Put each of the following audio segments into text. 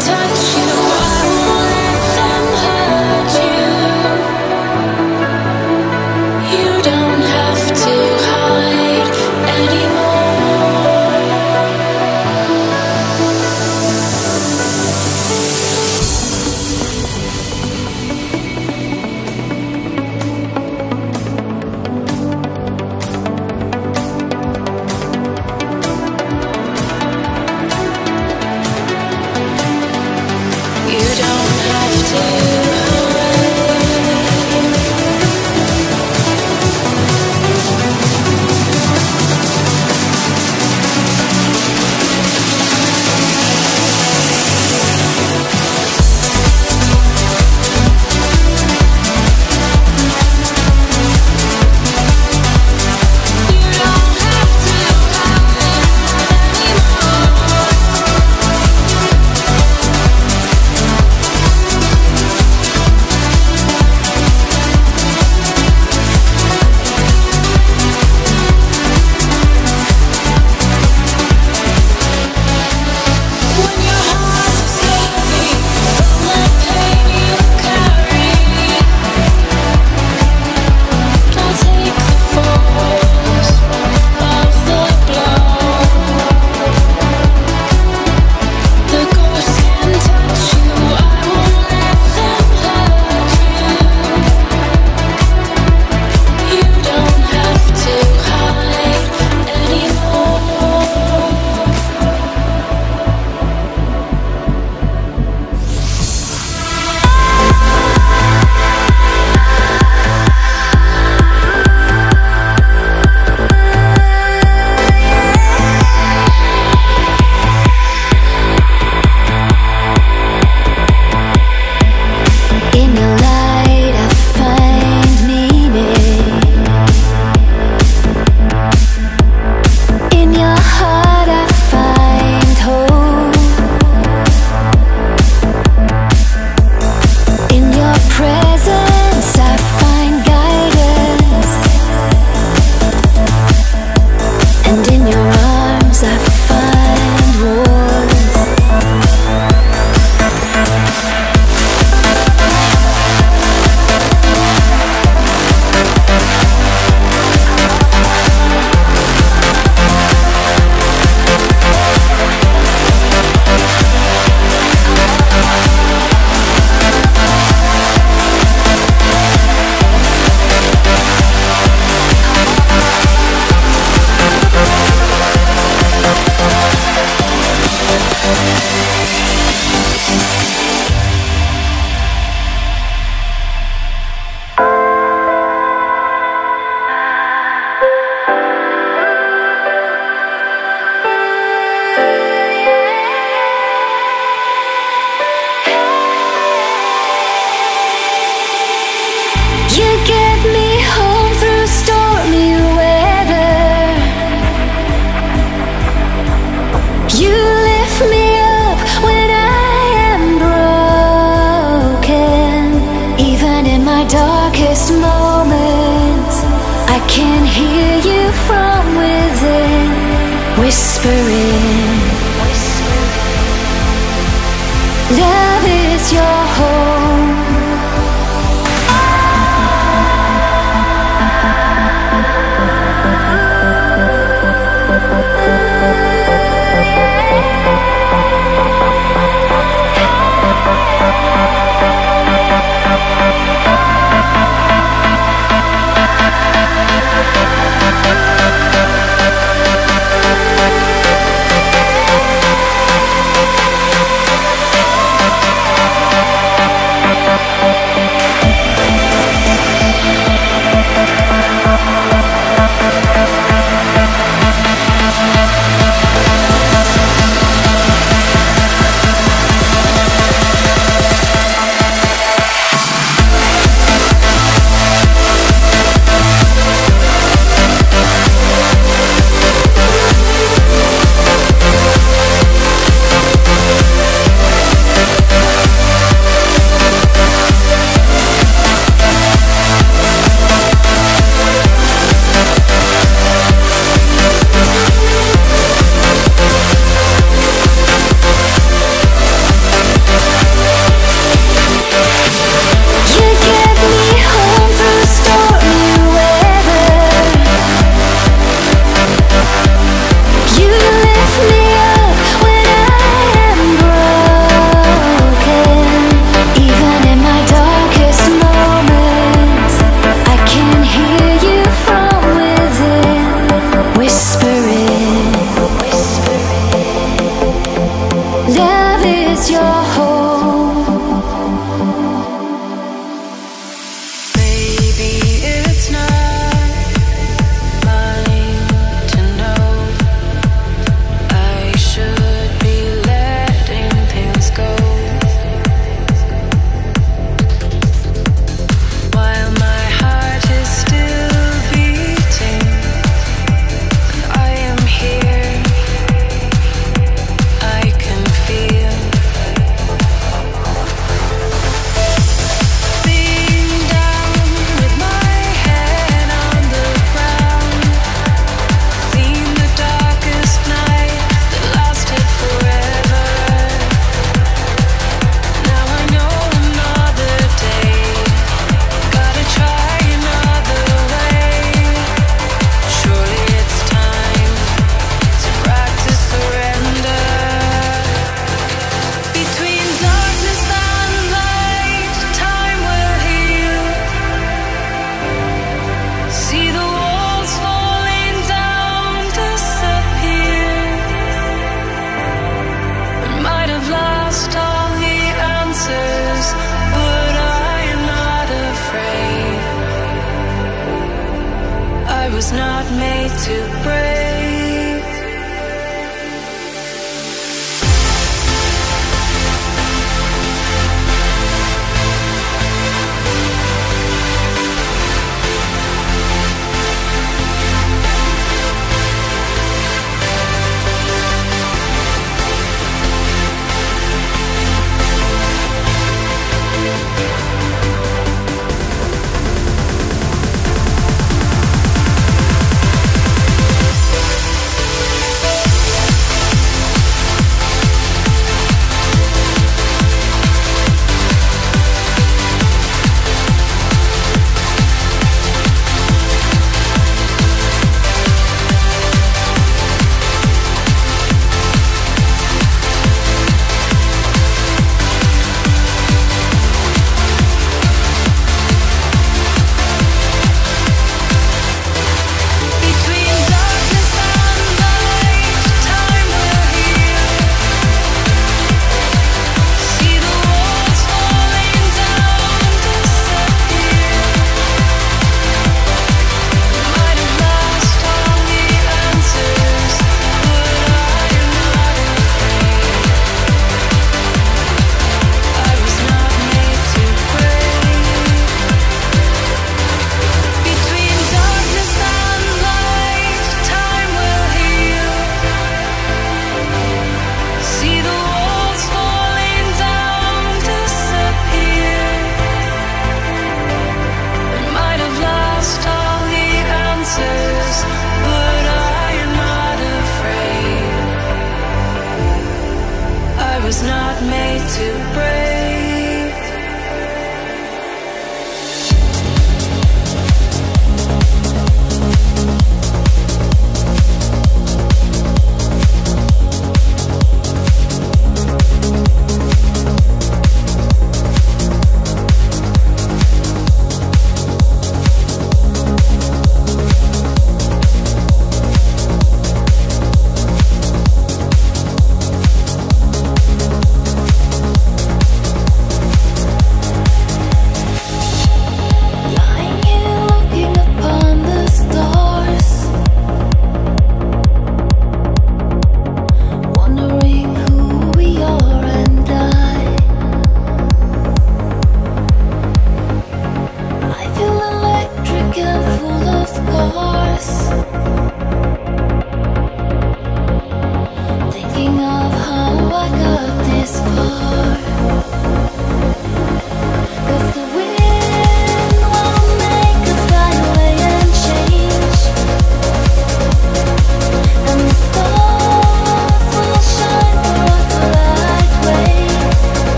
touch you.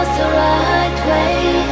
Us the right way.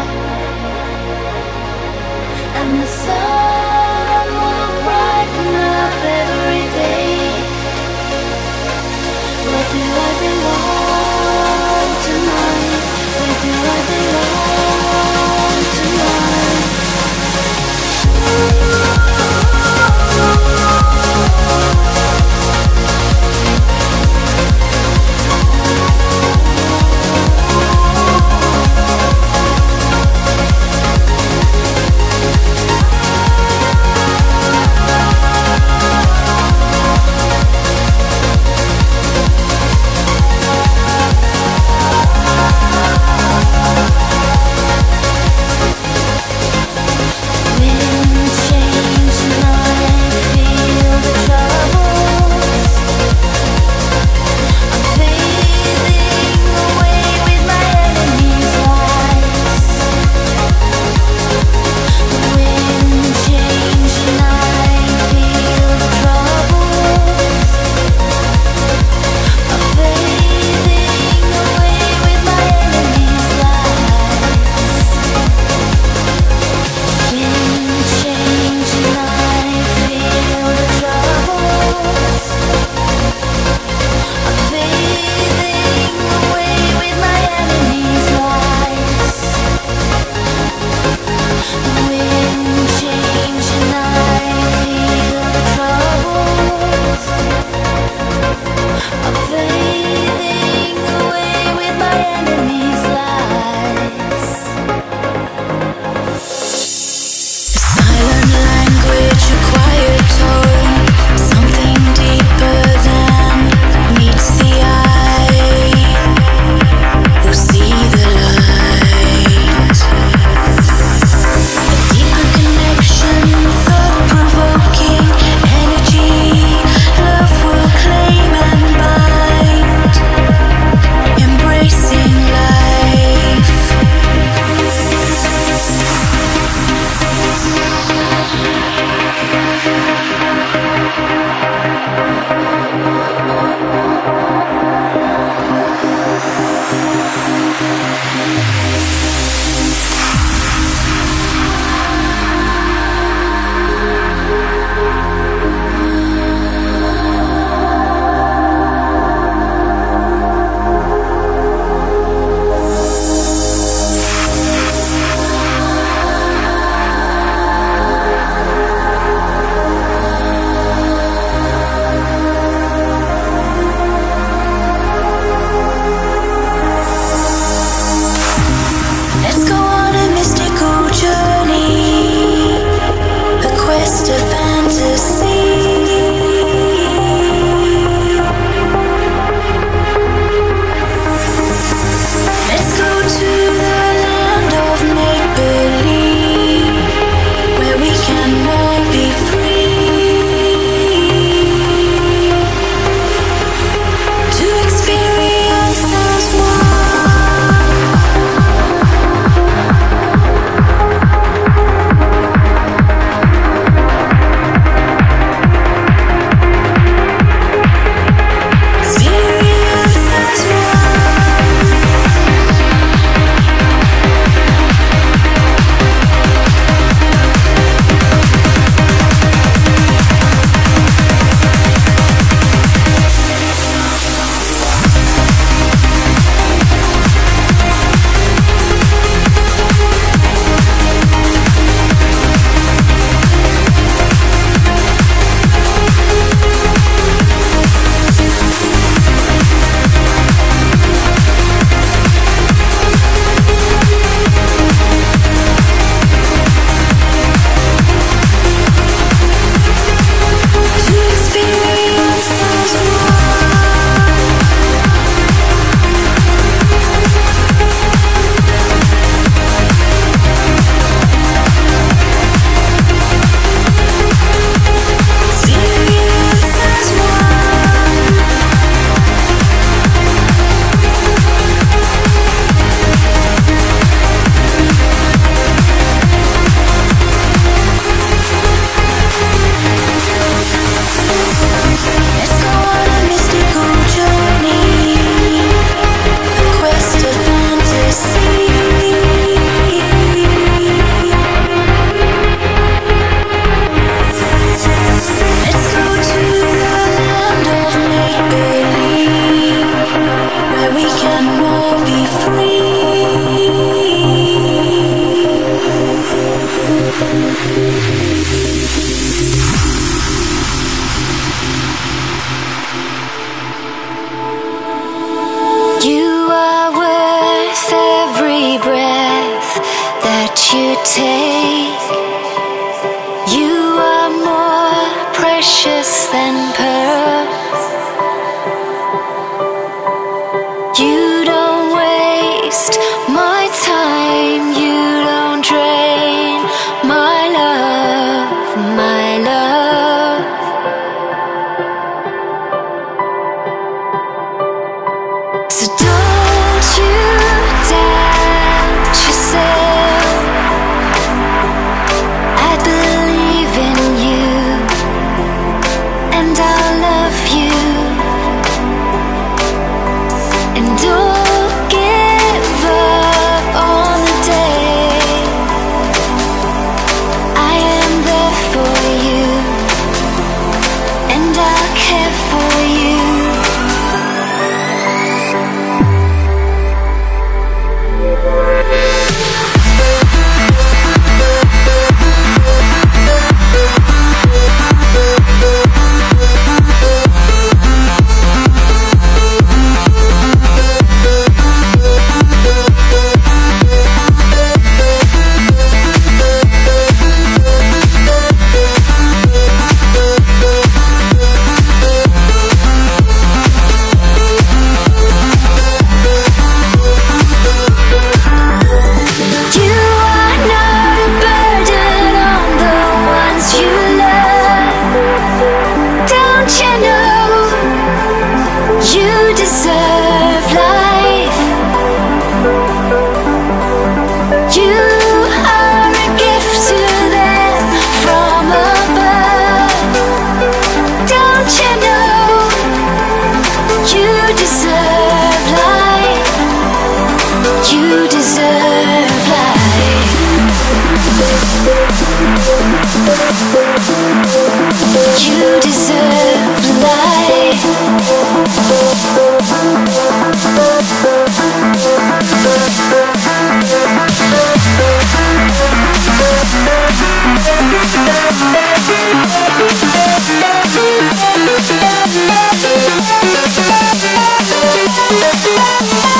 You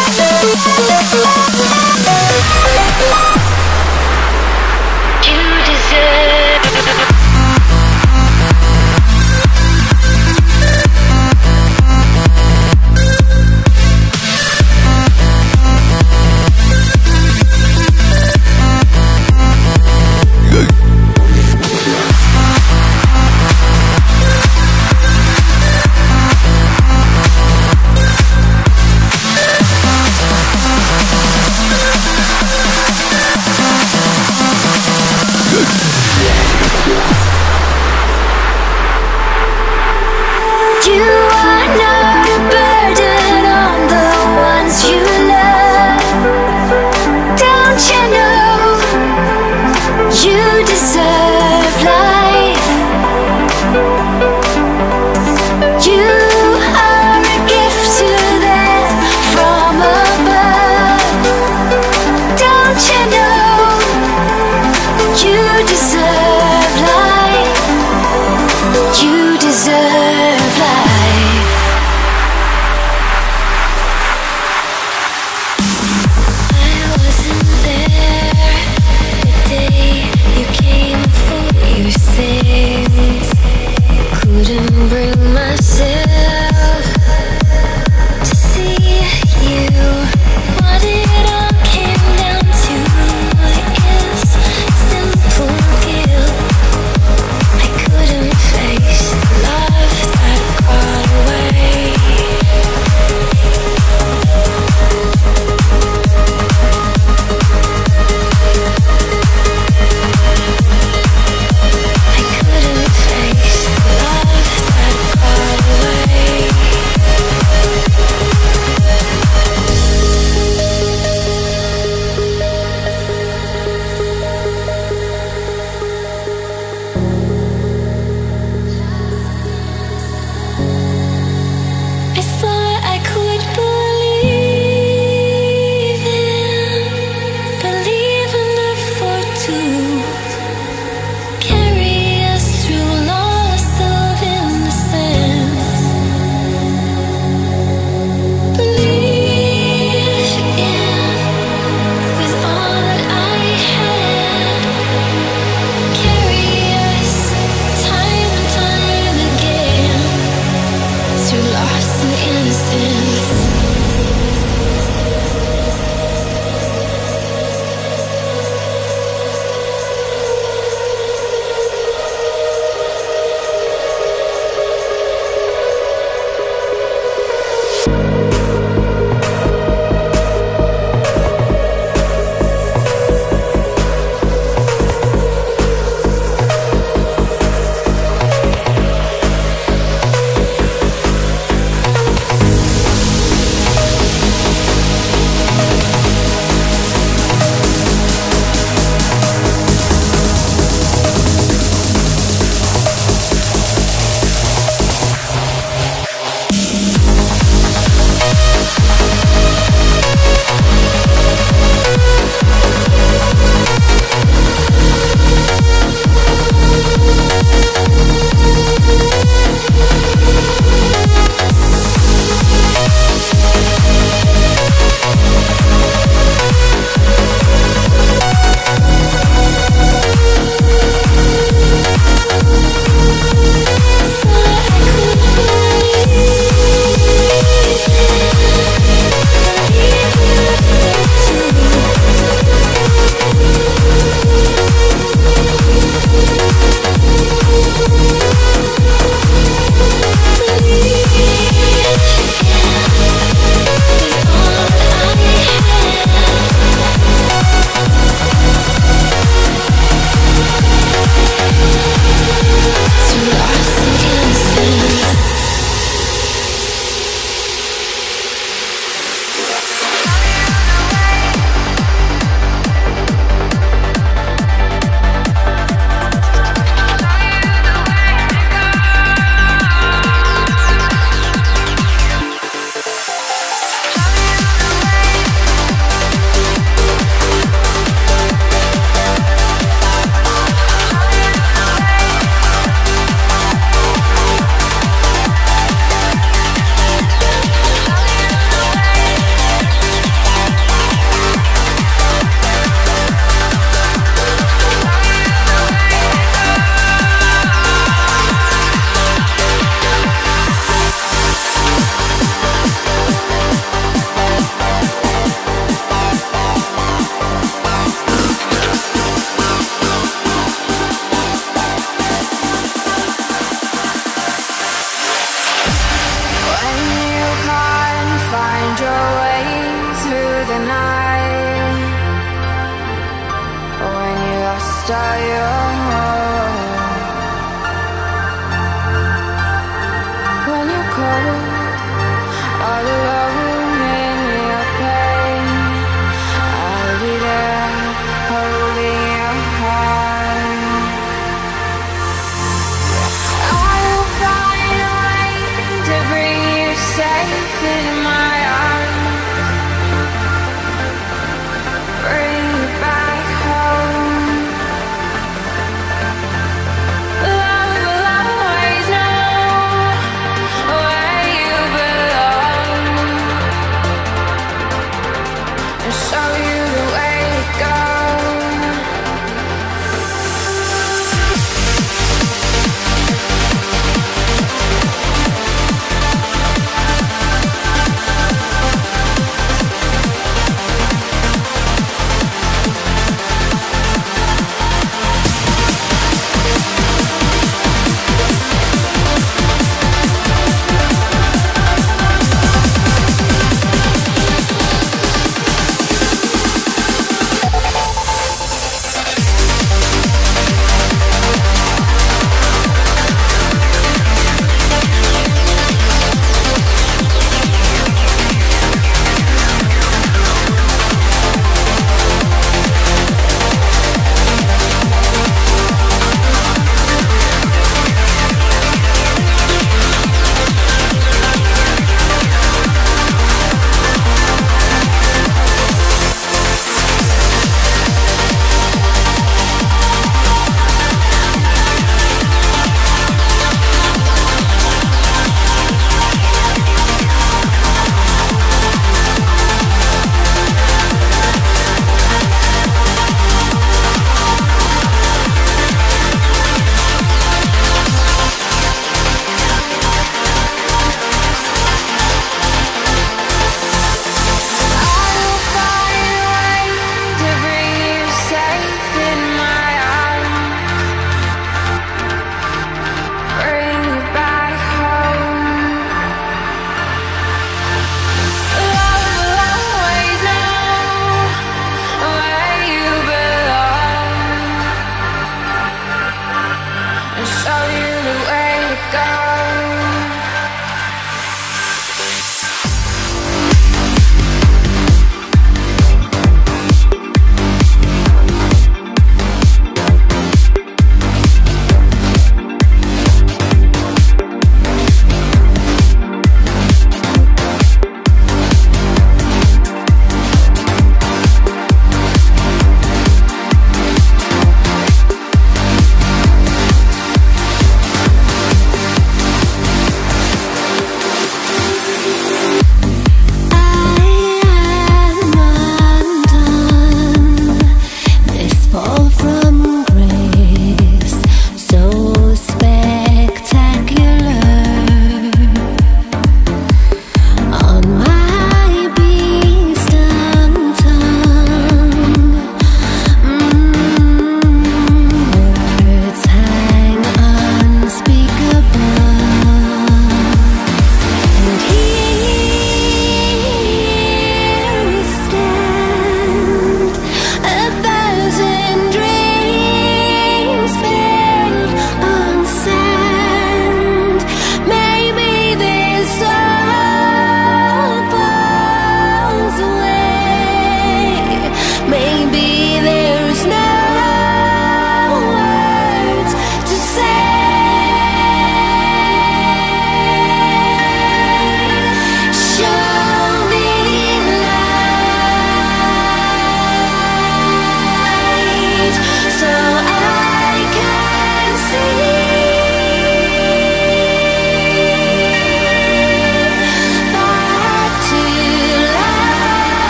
show you the way to go.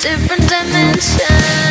different dimensions.